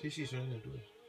Sí, sí, son en el tuyo.